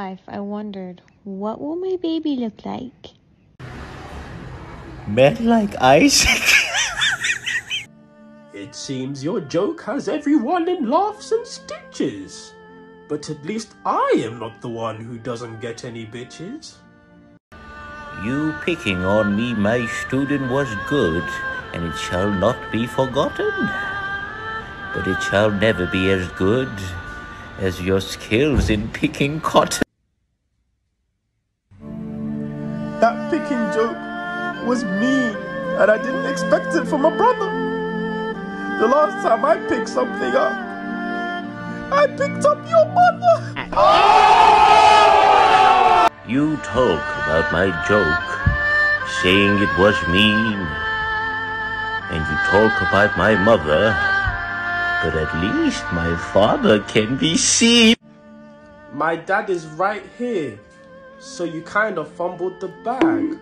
life, I wondered, what will my baby look like? Men like Isaac? It seems your joke has everyone in laughs and stitches. But at least I am not the one who doesn't get any bitches. You picking on me, my student, was good, and it shall not be forgotten. But it shall never be as good as your skills in picking cotton. Picking joke was mean, and I didn't expect it from a brother. The last time I picked something up, I picked up your mother. You talk about my joke, saying it was mean. And you talk about my mother, but at least my father can be seen. My dad is right here, so you kind of fumbled the bag.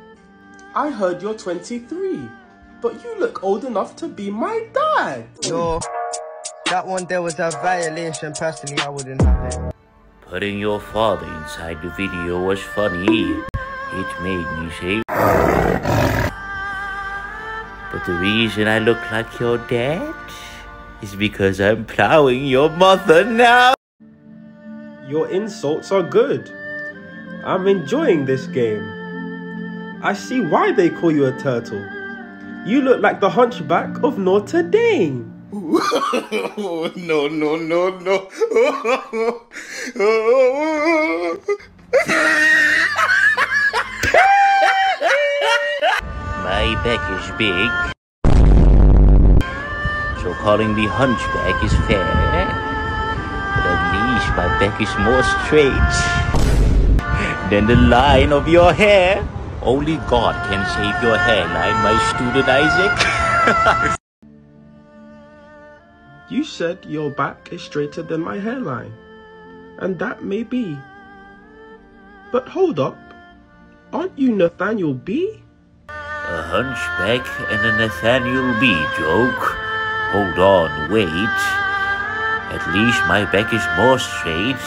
I heard you're 23, but you look old enough to be my dad. Yo, that one there was a violation. Personally, I wouldn't have it. Putting your father inside the video was funny. It made me say. But the reason I look like your dad is because I'm plowing your mother now. Your insults are good. I'm enjoying this game. I see why they call you a turtle. You look like the hunchback of Notre Dame. no, no, no, no. My back is big. So calling me hunchback is fair. But at least my back is more straight than the line of your hair. Only God can shave your hairline, my student Isaac. You said your back is straighter than my hairline. And that may be. But hold up. Aren't you Nathaniel B? A hunchback and a Nathaniel B joke. Hold on, wait. At least my back is more straight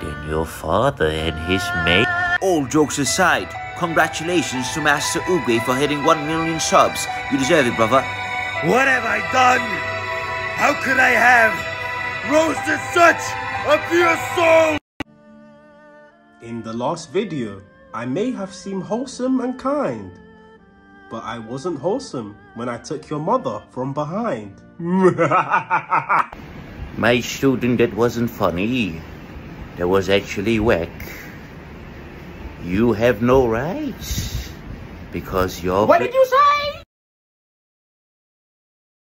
than your father and his mate. All jokes aside, congratulations to Master Oogway for hitting 1 million subs. You deserve it, brother. What have I done? How could I have roasted such a pure soul? In the last video, I may have seemed wholesome and kind. But I wasn't wholesome when I took your mother from behind. My student, that wasn't funny. That was actually whack. You have no rights. Because you're... what did you say?